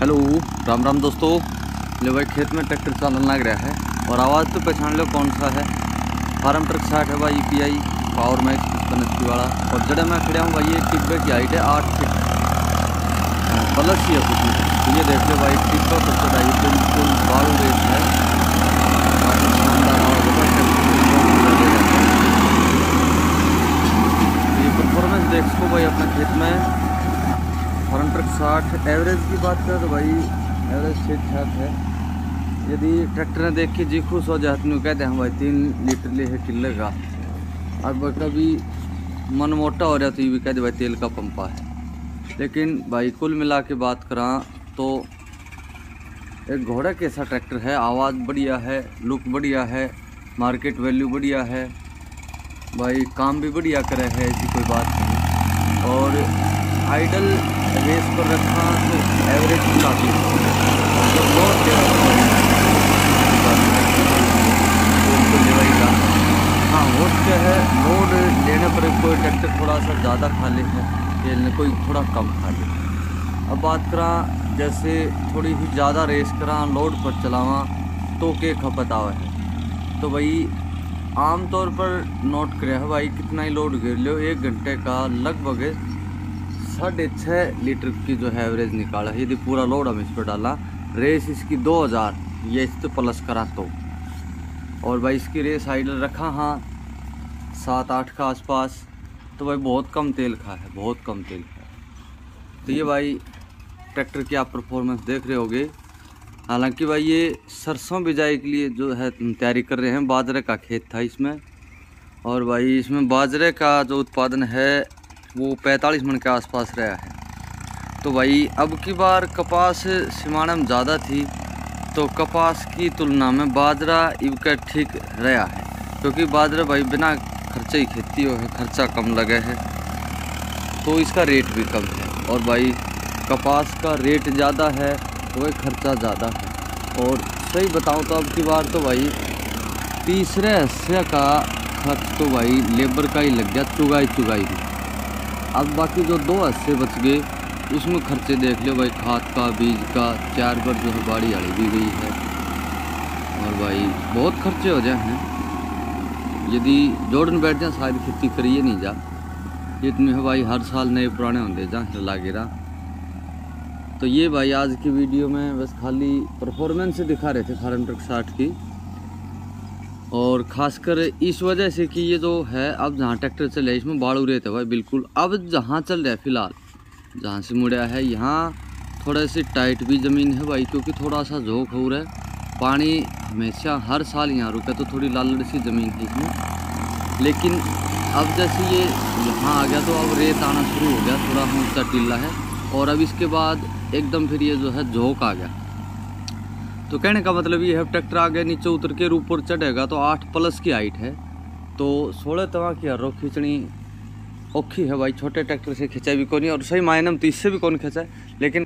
Hello, Ram Ram दोस्तों। ले भाई, खेत में ट्रैक्टर चालन लग रहा है। और आवाज़ तो पहचान लो कौन सा है। फार्म ट्रक साठ है भाई ई आई पावर मैच पचपन वाला। और जड़े मैं खड़ा हूँ भाई, ये टिब्बे की हाइट है, आठ फीट प्लस ही है कुछ तो ये देख लो भाई, टिब्बा तो चढ़ाई बिल्कुल बारू है। शानदार और ज़बरदस्त ये परफॉर्मेंस देख सको भाई अपने खेत में। फार्म ट्रक साठ एवरेज की बात करें तो भाई एवरेज ठीक ठाक है। यदि ट्रैक्टर ने देख के जी खुश हो जाते हैं कहते हैं, भाई, तीन लीटर ले है किले का। अब कभी मन मोटा हो रहा तो ये भी कहते भाई, तेल का पंपा है। लेकिन भाई, कुल मिला के बात करा तो एक घोड़ा कैसा ट्रैक्टर है। आवाज़ बढ़िया है, लुक बढ़िया है, मार्केट वैल्यू बढ़िया है। भाई, काम भी बढ़िया करे है, ऐसी कोई बात नहीं। और आइडल रेस पर रखा तो एवरेज काफ़ी तो बहुत लेवाई हाँ। क्या है लोड लेने पर कोई ट्रैक्टर थोड़ा सा ज़्यादा खा है कोई थोड़ा कम खा ले। अब बात करा, जैसे थोड़ी ही ज़्यादा रेस करा लोड पर चलावा तो के खपत आवा है? तो भाई आम तौर पर नोट करे भाई, कितना ही लोड गिर लो एक घंटे का लगभग साढ़े छः लीटर की जो है एवरेज निकाला यदि पूरा लोड हम इस पर डाला रेस इसकी 2000 ये इस तो प्लस करा तो। और भाई इसकी रेस आइडल रखा हाँ सात, आठ का आसपास तो भाई बहुत कम तेल खा है, बहुत कम तेल खा है। तो ये भाई ट्रैक्टर की आप परफॉर्मेंस देख रहे होगे। हालाँकि भाई ये सरसों बिजाई के लिए जो है तैयारी कर रहे हैं, बाजरे का खेत था इसमें। और भाई इसमें बाजरे का जो उत्पादन है वो 45 मन के आसपास रहा है। तो भाई, अब की बार कपास सिमाना में ज़्यादा थी तो कपास की तुलना में बाजरा इबका ठीक रहा है, क्योंकि बाजरा भाई बिना खर्चे ही खेती हो है, खर्चा कम लगे है। तो इसका रेट भी कम है, और भाई, कपास का रेट ज़्यादा है तो भाई खर्चा ज़्यादा है। और सही बताऊँ तो अब की बार तो भाई, तीसरे हिस्से का खर्च तो भाई लेबर का ही लग गया चुगाई चुगाई भी। अब बाकी जो दो हिस्से बच गए, उसमें खर्चे देख लो भाई। खाद का, बीज का, चार बार जो है बाड़ी हड़ी भी गई है। और भाई, बहुत खर्चे हो जाए हैं। यदि जोड़न बैठ जाए शायद खेती करिए नहीं जा। इतने है भाई, हर साल नए पुराने होंगे जा लागे रहा तो ये भाई, आज की वीडियो में बस खाली परफॉर्मेंस दिखा रहे थे फार्म ट्रक साठ की। और ख़ासकर इस वजह से कि ये जो है, अब जहाँ ट्रैक्टर चल रहा है, इसमें बाढ़ रहे थे भाई बिल्कुल, अब जहाँ चल रहा है फ़िलहाल, जहाँ से मुड़ा है, यहाँ थोड़ा सी टाइट भी ज़मीन है भाई, क्योंकि थोड़ा सा झोंक हो रहा है। पानी हमेशा हर साल यहाँ रुका तो थोड़ी लालड़ सी ज़मीन है इसमें। लेकिन अब जैसे ये यहाँ आ गया तो अब रेत आना शुरू हो गया, थोड़ा ऊँचा टीला है, और अब इसके बाद एकदम फिर ये जो है झोंक आ गया। तो कहने का मतलब ये है ट्रैक्टर आगे नीचे उतर के ऊपर चढ़ेगा तो आठ प्लस की हाइट है। तो सोलह तवा की हर खींचनी औखी है भाई, छोटे ट्रैक्टर से खिंचा भी कौन, और सही मायने में तो इससे भी कौन खिंचाए, लेकिन